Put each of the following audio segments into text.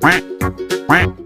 quack quack.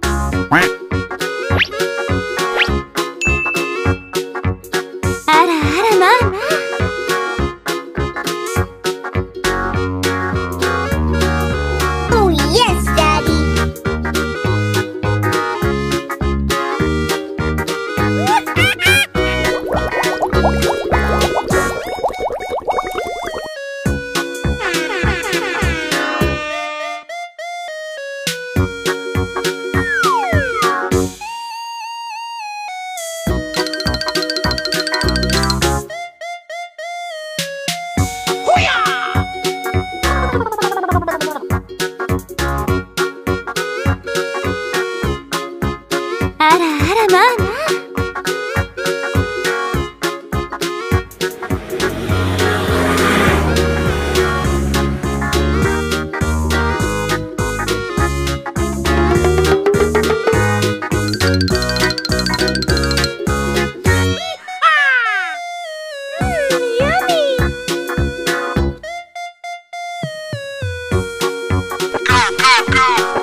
go, go, go.